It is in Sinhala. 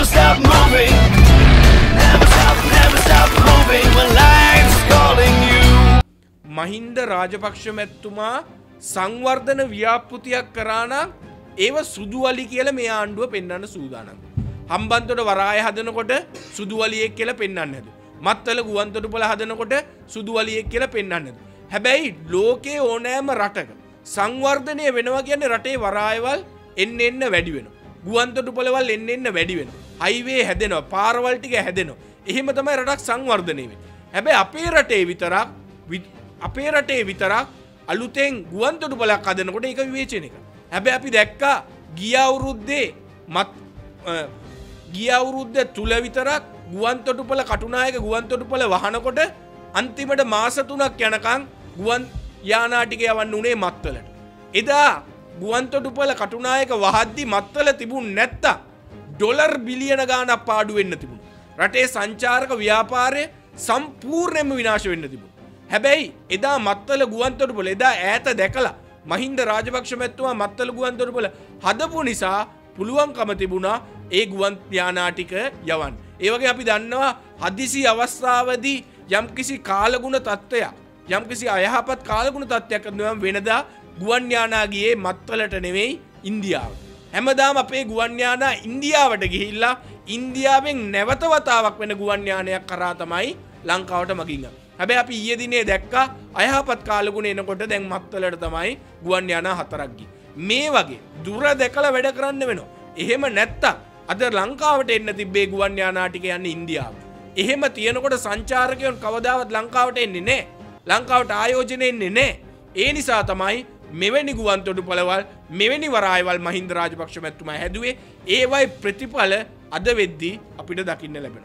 Never stop moving. Never stop, never stop moving when life's calling you. Mahinda Rajapaksa මැත්තුමා සංවර්ධන ව්‍යාපෘතියක් කරානම් ඒව සුදුවලි කියල මේ ආණ්ඩුව පෙන්න්න සූදානන්. හම්බන්තොට වරාය හදනකොට සුදුවලියෙක් කියල පෙන්න්න ඇද. මත්තල ගුවන්තොට පොල හදනකොට සුදුවලියෙක් කියල පෙන්න්න ඇද. හැබැයි ලෝකයේ ඕනෑම රටක. සංවර්ධනය වෙනවා කියන්න රටේ වරායවල් එන්න එන්න වැඩි වෙන. ගුවන්තොට පොලවල් එන්න එන්න වැඩි වෙන. අයිවේ හැදෙනවා පාරවල්ටික හැදෙනවා. එහෙම තමයි රටක් සංවර්ධනය වෙන. හැබැයි අපේ රටේ විතරක් අපේ රටේ විතරක් අලුතෙන් ගුවන්තොටු බලක් අදනකොට එක විවේචන එක. හැබැ අපි දැක්කා ගිය අවුරුද්දේ මත් ගිය අවුරුද්ධ තුළ විතරක් ගුවන්තොටුපල කටුනායක ගුවන්තොටුපල වහනකොට අන්තිමට මාසතුනක් යනකං ගුවන් යානාටික යවන්න උනේ මත්තලට. එදා ගුවන්තොටුපල කටුනායක වහද්දි මත්තල තිබුණ නැත්ත ඩොලර් බිලියන ගානක් පාඩු වෙන්න තිබුණ. රටේ සංචාරක ව්‍යාපාරය සම්පූර්ණයම විනාශ වෙන්න තිබුණ. හැබැයි එදා මත්තල ගුවන්තොටුපල එදා ඇත දැකලා මහින්ද රාජපක්ෂ මැත්තුවා මත්තල ගුවන්තොටුපල හදපු නිසා පුළුවන්කම තිබුණා ඒ ගුවන් යානාටික යවන්. ඒවගේ අපි දන්නවා හදිසි අවස්ථාවදී යම්කිසි කාලගුණ තත්ත්වයක් යම්කිසි අයහපත් කාලගුණ තත්ත්වයක් නොවම් වෙනදා ගුවන්යානාගේ මත්වලට නෙවෙයි ඉන්දියාව. හැමදාම අපේ ගුවන්යානා ඉන්දියාවට ගිහිල්ලා ඉන්දියාවෙන් නැවතවතාවක් වෙන ගුවන්යානයක් කරා තමයි ලංකාවට මගින්න. හැබැ අපි ඊයදිනේ දැක්ක අයහපත් කාලගුණ එනකොට දැන් මත්තලට තමයි ගුවන්යානා හතරක්ගි. මේ වගේ දුර දැකල වැඩ කරන්න වෙනවා. එහෙම නැත්තා අද ලංකාවට එන්න තිබේ ගුවන්යානාටික යන්න ඉන්දියාව. එහෙම තියෙනකොට සංචාරකයන් කවදාවත් ලංකාවට එන්නේ නෑ. ලංකාවට ආයෝජනය එන්නේ නෑ. ඒ නිසා තමයි මෙවැනි ගුවන්තොඩු පලවල් මෙවැනි වරායවල් මහින්ද රාජපක්ෂ මැත්තුම හැදුවේ ඒවයි ප්‍රතිඵල අද වෙද්දී අපිට දකින්න ලැබෙන.